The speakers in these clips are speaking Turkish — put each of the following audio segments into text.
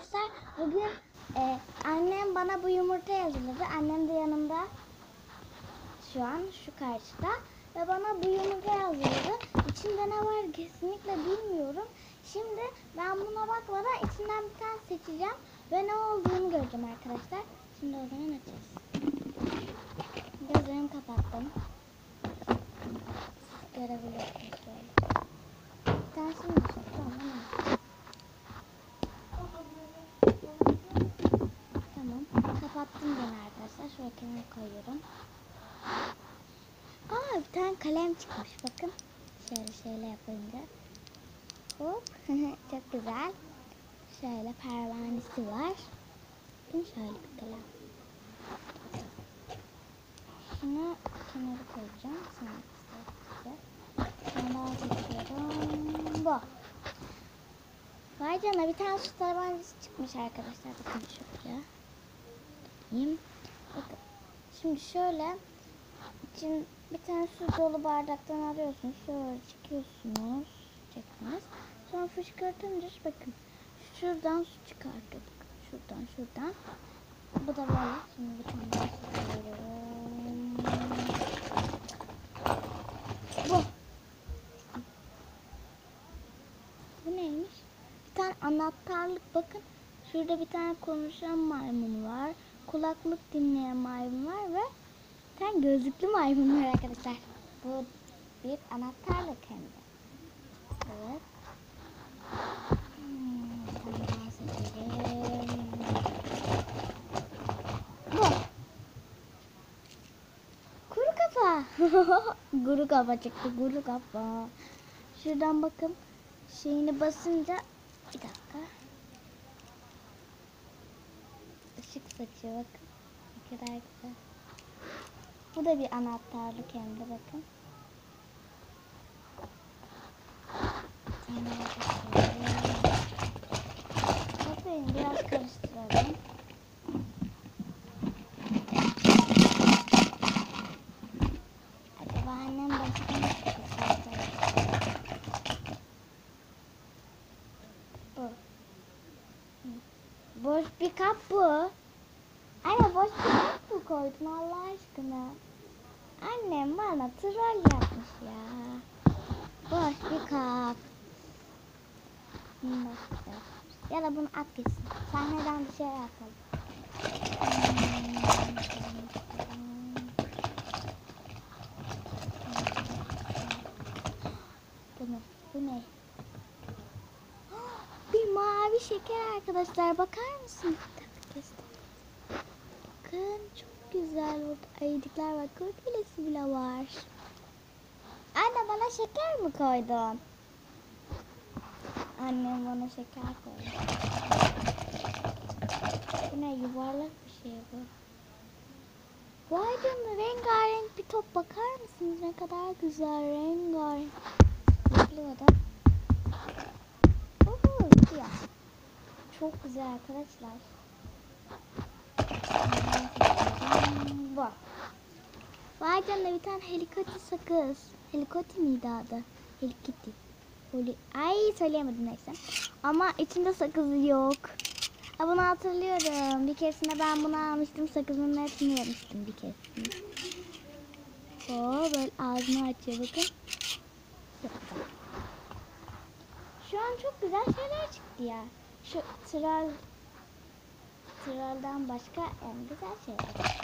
arkadaşlar. Bugün e, annem bana bu yumurta hazırladı. Annem de yanımda. Şu an şu karşıda. Ve bana bu yumurta hazırladı. İçinde ne var kesinlikle bilmiyorum. Şimdi ben buna bakmadan içinden bir tane seçeceğim. Ve ne olduğunu göreceğim arkadaşlar. Şimdi o zaman açacağız. Gözlerimi kapattım. Görebilirsiniz böyle. Bir tanesini de soktum ama. Tamam. Kapattım gene arkadaşlar. Şöyle koyuyorum. Aa bir tane kalem çıkmış. Bakın. Şöyle şöyle yapınca. Hop. Çok güzel. Şöyle pervanesi var. Bakın şöyle bir kalem. Şunu kenara koyacağım. Sonra. Bu. Vay canına bir tane su tabancası çıkmış arkadaşlar. Bakın şuraya. Bakayım. Şimdi şöyle için bir tane su dolu bardaktan alıyorsunuz. Şöyle çekiyorsunuz. Çektiniz. Sonra fışkırtınca bakın. Şuradan su çıkartıyor. Şuradan şuradan. Bu da böyle. Şimdi bir. Bu. Bu neymiş? Bir tane anahtarlık bakın. Şurada bir tane konuşan maymun var. Kulaklık dinleyen maymun var ve tane gözlüklü maymun var arkadaşlar. Bu bir anahtarlık hem de. Evet. Hmm. Bu. Kuru kafa. kuru kafa çıktı. Kuru kafa. Şuradan bakın. Şeyini basınca bir dakika. Işık saçıyor bakın. Ne kadar güzel. Bu da bir anahtarlık hem de bakın. Bir tane daha bakıyorum. Bakayım biraz karıştıralım. Acaba annem başka ne çıkartacak? Bu. Boş bir kap bu. Anne boş bir kap mı koydun Allah aşkına? Annem bana troll yapmış ya. Boş bir kap. Ya da bunu at gitsin. Sahneden bir şey yapalım. Bunu, bu ne? Bir mavi şeker arkadaşlar. Bakar mısın? Bakın çok güzel. Orada ayıcıklar var. Kurtulesi bile var. Anne bana şeker mi koydun? Annem bana şeker koydu. Bu ne yuvarlak bir şey bu. Vay canına rengarenk bir top bakar mısınız? Ne kadar güzel rengarenk. Yapılıyor da. Oho, ya. Çok güzel arkadaşlar. Bu. Vay canına bir tane helikoti sakız. Helikoti miydi adı? Helikoti. Holi. Ay söyleyemedim neyse. Ama içinde sakızı yok. Ha bunu hatırlıyorum. Bir keresinde ben bunu almıştım. Sakızın hepsini yemiştim bir keresinde. Oo böyle ağzını açıyor bakın. Şu an çok güzel şeyler çıktı ya. Şu tral traldan başka en güzel şeyler.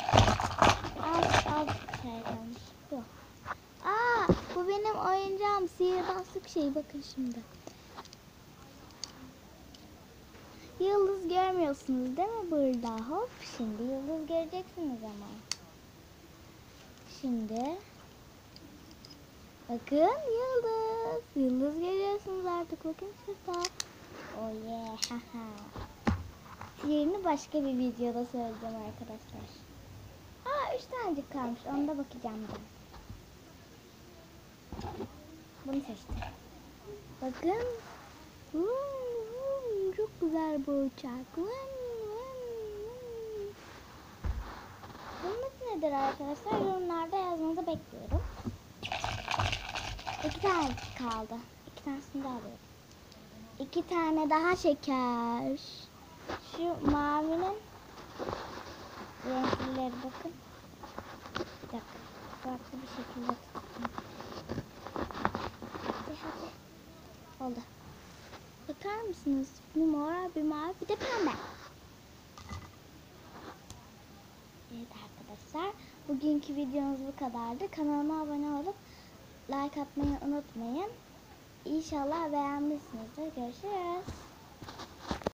Az az şey kalmış. Bu. Aa bu benim oyuncağım. Sihirbazlık şeyi bakın şimdi. Yıldız görmüyorsunuz değil mi burada? Hop şimdi yıldız göreceksiniz ama. Şimdi bakın yıldız. Yıldız görüyorsunuz artık bakın şurada. Oh yeah. Diğerini başka bir videoda söyleyeceğim arkadaşlar. Aa üç tanecik kalmış. Onda bakacağım ben. Bunu seçtim. Bakın. Vum, vum, çok güzel bu uçak. Vum, vum. Bunun nedir arkadaşlar? Yorumlarda yazmanızı bekliyorum. İki tane kaldı. İki tanesini de alıyorum. İki tane daha şeker. Şu mavinin renklileri bakın. Bir dakika. Farklı bir şekilde tutayım. Hadi hadi. Oldu. Bakar mısınız? Bir mor, bir mavi, bir de pembe. Evet arkadaşlar. Bugünkü videomuz bu kadardı. Kanalıma abone olup like atmayı unutmayın. İnşallah beğenmişsinizdir. Görüşürüz.